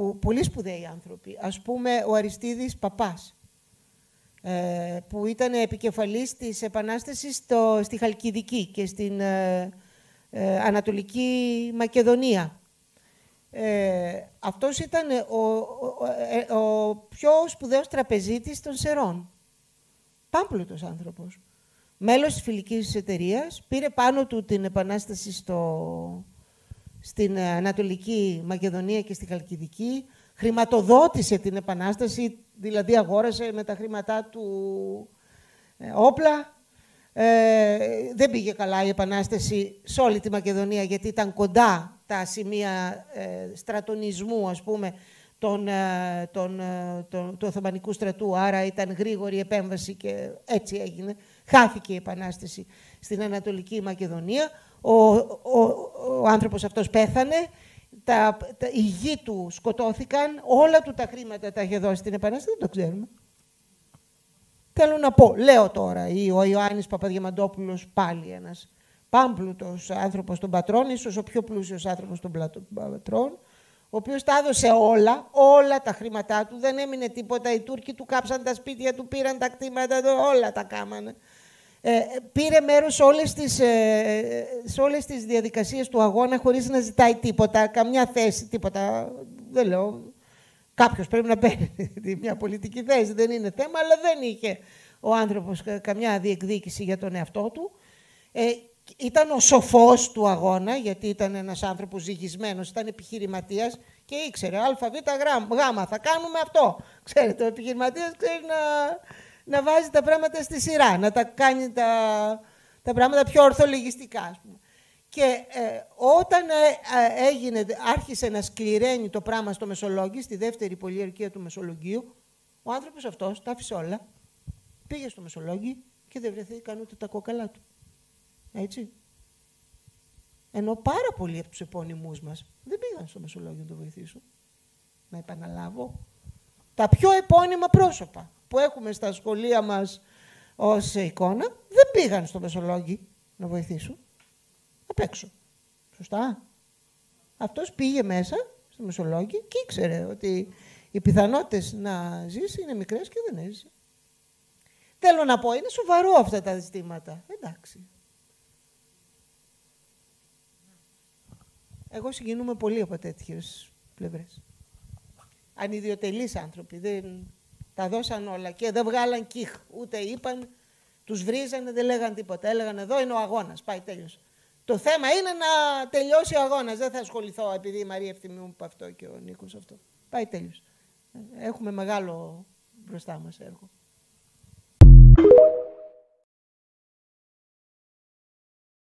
που, πολύ σπουδαίοι άνθρωποι. Ας πούμε, ο Αριστίδης Παπάς, ε, που ήταν επικεφαλής της Επανάστασης στο, στη Χαλκιδική και στην ε, ε, Ανατολική Μακεδονία. Ε, αυτός ήταν ο, ο, ο, πιο σπουδαίος τραπεζίτης των Σερών. Πάμπλουτος άνθρωπος. Μέλος της φιλικής εταιρείας, πήρε πάνω του την επανάσταση στο, στην Ανατολική Μακεδονία και στη Χαλκιδική, χρηματοδότησε την επανάσταση, δηλαδή αγόρασε με τα χρήματά του ε, όπλα. Ε, δεν πήγε καλά η επανάσταση σε όλη τη Μακεδονία, γιατί ήταν κοντά τα σημεία ε, στρατονισμού, ας πούμε, τον, ε, τον, ε, τον, του Οθωμανικού στρατού, άρα ήταν γρήγορη επέμβαση και έτσι έγινε. Χάθηκε η Επανάσταση στην Ανατολική Μακεδονία. Ο, ο, ο άνθρωπος αυτός πέθανε, τα, τα, οι γη του σκοτώθηκαν, όλα του τα χρήματα τα είχε δώσει στην Επανάσταση, δεν το ξέρουμε. Θέλω να πω, λέω τώρα, ο Ιωάννης Παπαδιαμαντόπουλος πάλι ένας πάμπλουτος άνθρωπος των πατρών, ίσως ο πιο πλούσιος άνθρωπος των πατρών, ο οποίος τα έδωσε όλα, όλα τα χρήματά του, δεν έμεινε τίποτα. Οι Τούρκοι του κάψαν τα σπίτια του, πήραν τα κτήματα, όλα τα κάμανε. Ε, πήρε μέρος σε όλες, τις, ε, σε όλες τις διαδικασίες του αγώνα χωρίς να ζητάει τίποτα, καμιά θέση, τίποτα. Δεν λέω. Κάποιος πρέπει να παίρνει μια πολιτική θέση, δεν είναι θέμα, αλλά δεν είχε ο άνθρωπος καμιά διεκδίκηση για τον εαυτό του. Ε, ήταν ο σοφός του αγώνα, γιατί ήταν ένας άνθρωπος ζυγισμένος, ήταν επιχειρηματίας και ήξερε ΑΒ γάμα, θα κάνουμε αυτό. Ξέρετε, ο επιχειρηματίας ξέρει να, να βάζει τα πράγματα στη σειρά, να τα κάνει τα, τα πράγματα πιο ορθολογιστικά, ας πούμε. Και ε, όταν ε, ε, έγινε, άρχισε να σκληραίνει το πράγμα στο Μεσολόγγι, στη δεύτερη πολιορκία του Μεσολογγίου, ο άνθρωπος αυτός τα άφησε όλα, πήγε στο Μεσολόγγι και δεν βρεθήκαν ούτε τα κόκαλά του. Έτσι. Ενώ πάρα πολλοί από τους επώνυμού μας δεν πήγαν στο Μεσολόγιο να το βοηθήσουν. Να επαναλάβω. Τα πιο επώνυμα πρόσωπα που έχουμε στα σχολεία μας ως εικόνα δεν πήγαν στο Μεσολόγιο να βοηθήσουν. Απ' έξω. Σωστά. Αυτός πήγε μέσα στο Μεσολόγιο και ήξερε ότι οι πιθανότητες να ζήσει είναι μικρές και δεν έζησε. Θέλω να πω, είναι σοβαρό αυτά τα ζητήματα. Εντάξει. Εγώ συγκινούμαι πολύ από τέτοιες πλευρές. Ανιδιοτελείς άνθρωποι. Δεν τα δώσαν όλα και δεν βγάλαν κύχ. Ούτε είπαν, τους βρίζανε, δεν λέγαν τίποτα. Έλεγαν εδώ είναι ο αγώνας. Πάει, τέλειωσε. Το θέμα είναι να τελειώσει ο αγώνας. Δεν θα ασχοληθώ επειδή η Μαρία ευθυμίου μου αυτό και ο Νίκος αυτό. Πάει, τέλειωσε. Έχουμε μεγάλο μπροστά μας έργο.